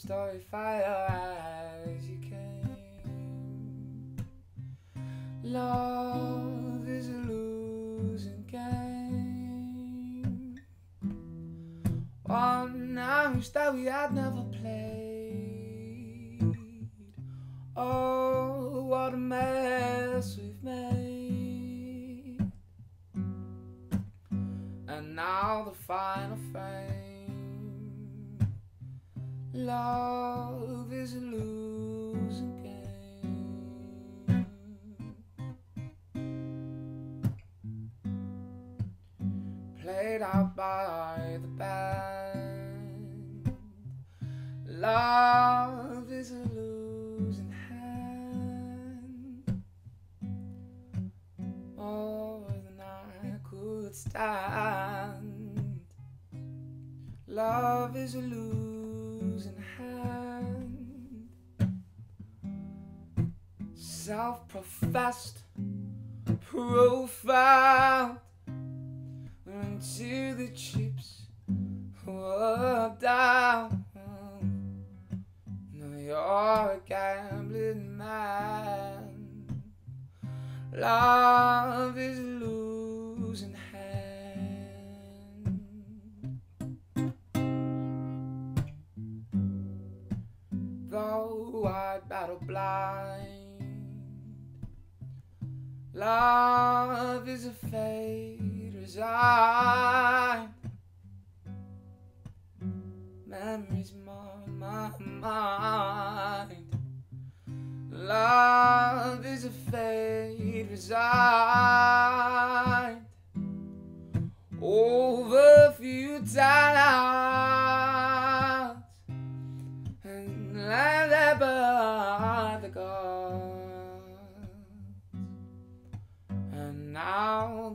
story fire as you came. Love is a losing game. One I wish that we had never played. Oh, what a mess we've made. And now the final frame. Love is a losing game. Played out by the band. Love is a losing hand. More than I could stand. Love is a losing hand. Self professed, profound. Until the chips were down. No, you're a gambling man. Love is Though I battle blind, love is a fate resigned. Memories mar my mind. Love is a fate resigned over futile now